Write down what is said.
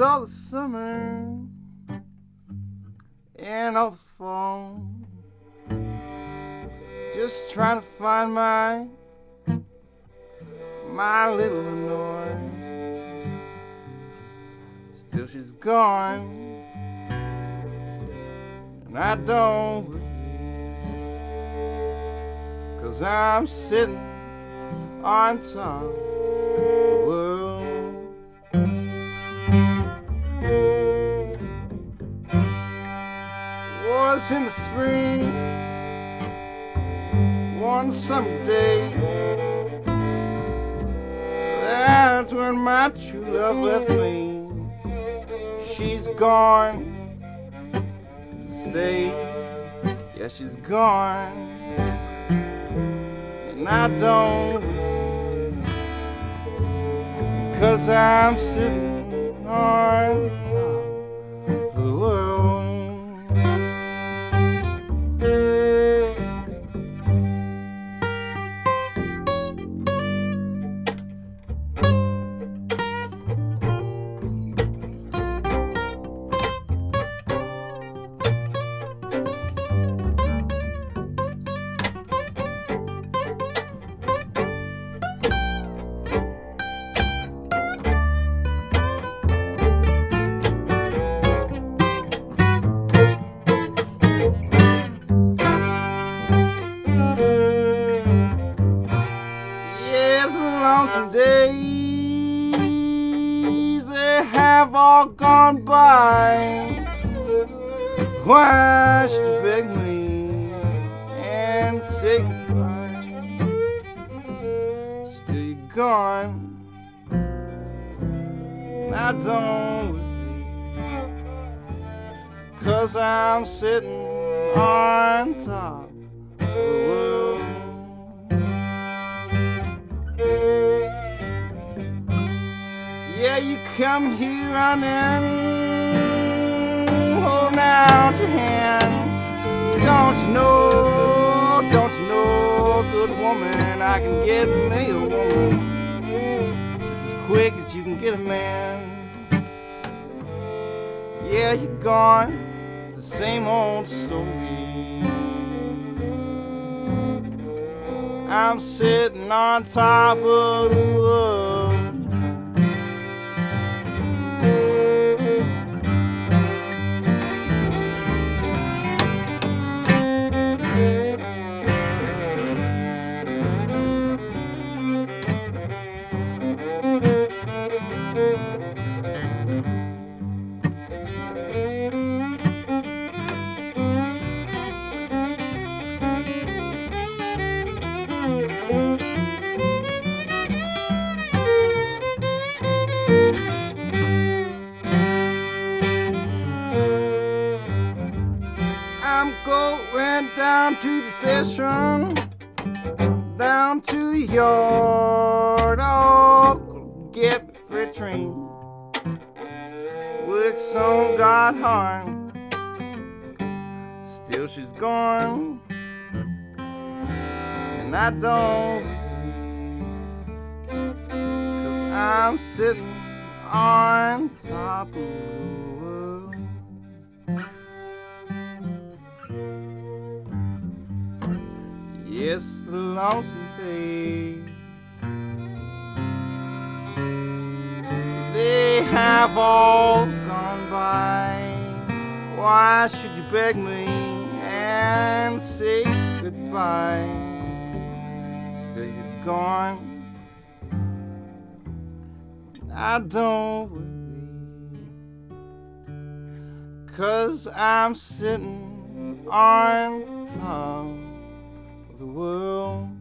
all the summer and all the fall. Just trying to find my my little annoy. Still she's gone, and I don't. Cause I'm sitting on top of the world. In the spring, one summer day. That's when my true love left me. She's gone to stay. Yeah, she's gone. And I don't. Cause I'm sitting on top The lonesome days they have all gone by. Why should you beg me and say goodbye? Still you're gone. And I don't Cause I'm sitting on top You come here running, holding out your hand. Don't you know, don't you know, good woman, I can get me a woman just as quick as you can get a man. Yeah, you're gone, the same old story. I'm sitting on top of the world. I'm going down to the station, down to the yard. Oh, get the train. Works on got harm. Still she's gone, and I don't. Cause I'm sitting on top of the Lonesome day. They have all gone by. Why should you beg me and say goodbye? Still you're gone. I don't worry. Cause I'm sitting on top the world.